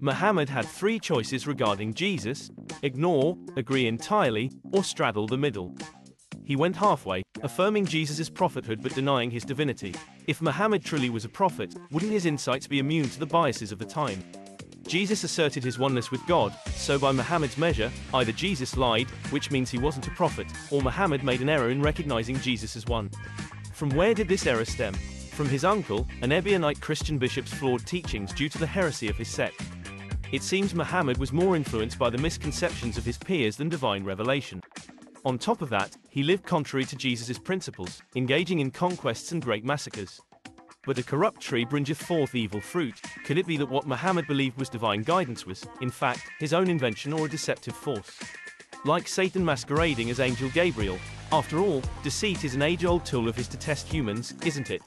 Muhammad had three choices regarding Jesus ignore, agree entirely, or straddle the middle. He went halfway, affirming Jesus' prophethood but denying his divinity. If Muhammad truly was a prophet, wouldn't his insights be immune to the biases of the time? Jesus asserted his oneness with God, so by Muhammad's measure, either Jesus lied, which means he wasn't a prophet, or Muhammad made an error in recognizing Jesus as one. From where did this error stem? From his uncle, an Ebionite Christian bishop's flawed teachings due to the heresy of his sect. It seems Muhammad was more influenced by the misconceptions of his peers than divine revelation. On top of that, he lived contrary to Jesus' principles, engaging in conquests and great massacres. But a corrupt tree bringeth forth evil fruit. Could it be that what Muhammad believed was divine guidance was, in fact, his own invention or a deceptive force? Like Satan masquerading as Angel Gabriel, after all, deceit is an age-old tool of his to test humans, isn't it?